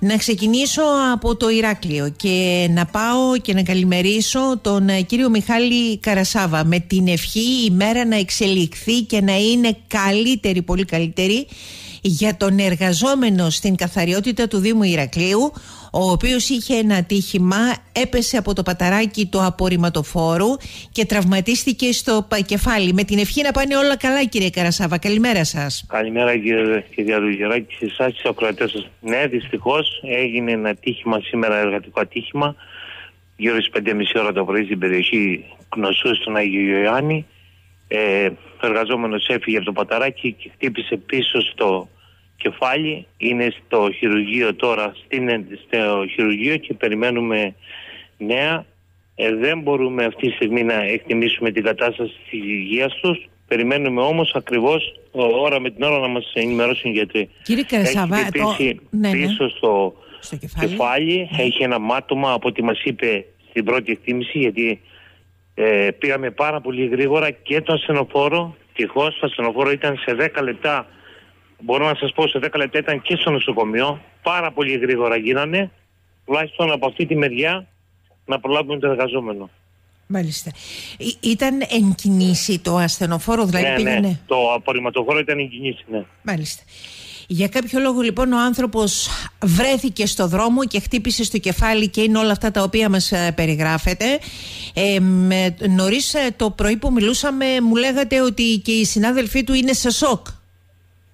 Να ξεκινήσω από το Ηράκλειο και να πάω και να καλημερίσω τον ε, κύριο Μιχάλη Καρασάβα. Με την ευχή η μέρα να εξελιχθεί και να είναι καλύτερη, πολύ καλύτερη για τον εργαζόμενο στην καθαριότητα του Δήμου Ηρακλείου ο οποίος είχε ένα ατύχημα, έπεσε από το παταράκι του απορριμματοφόρου και τραυματίστηκε στο κεφάλι. Με την ευχή να πάνε όλα καλά κύριε Καρασάβα. Καλημέρα σας. Καλημέρα κύριε, κυρία Λουγεράκη, σε εσάς και ακροατές σας. Ναι, δυστυχώς έγινε ένα ατύχημα σήμερα, εργατικό ατύχημα, γύρω στις 5.30 ώρα το πρωί στην περιοχή Κνωσού στον Άγιο Ιωάννη. Ε, ο εργαζόμενος έφυγε από το παταράκι και χτύπησε πίσω στο κεφάλι. Είναι στο χειρουργείο τώρα, στην, στο χειρουργείο και περιμένουμε νέα. Ε, δεν μπορούμε αυτή τη στιγμή να εκτιμήσουμε την κατάσταση της υγείας τους. Περιμένουμε όμως ακριβώς ώρα με την ώρα να μας ενημερώσουν γιατί Κύριε Καρασάβα, Έχει ναι, ναι. πίσω στο, στο κεφάλι, κεφάλι ναι. έχει ένα μάτωμα από ό,τι μας είπε στην πρώτη εκτίμηση γιατί ε, πήγαμε πάρα πολύ γρήγορα και το ασθενοφόρο. Τυχώς το ασθενοφόρο ήταν σε 10 λεπτά. Μπορώ να σας πω σε 10 λεπτά ήταν και στο νοσοκομείο. Πάρα πολύ γρήγορα γίνανε. Τουλάχιστον από αυτή τη μεριά να προλάβουμε το εργαζόμενο. Μάλιστα. ήταν εν κινήσει το ασθενοφόρο, δηλαδή ναι, πήγαινε... Ναι, το απορριμματοφόρο ήταν εν κινήσει, ναι. Μάλιστα. Για κάποιο λόγο λοιπόν ο άνθρωπος βρέθηκε στο δρόμο και χτύπησε στο κεφάλι και είναι όλα αυτά τα οποία μας ε, περιγράφετε. Ε, νωρίς ε, το πρωί που μιλούσαμε μου λέγατε ότι και οι συνάδελφοί του είναι σε σοκ.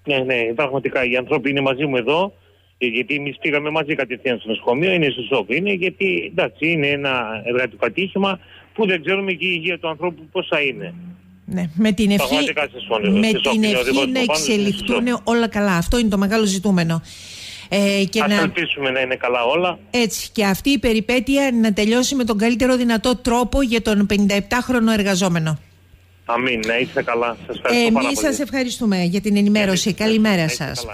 Ναι, ναι, πραγματικά οι άνθρωποι είναι μαζί μου εδώ γιατί εμείς πήγαμε μαζί κατευθείαν στο νοσοκομείο, είναι σε σοκ. Είναι γιατί εντάξει, είναι ένα εργατικό ατύχημα που δεν ξέρουμε και η υγεία του ανθρώπου πώς θα είναι. Ναι, με την ευχή, με την ευχή να εξελιχθούν όλα καλά. Αυτό είναι το μεγάλο ζητούμενο. Ε, και Ας να... ελπίσουμε να είναι καλά όλα. Έτσι. Και αυτή η περιπέτεια να τελειώσει με τον καλύτερο δυνατό τρόπο για τον 57χρονο εργαζόμενο. Αμήν. Να είστε καλά. Σας ευχαριστώ Εμείς σας ευχαριστούμε για την ενημέρωση. Καλημέρα σας.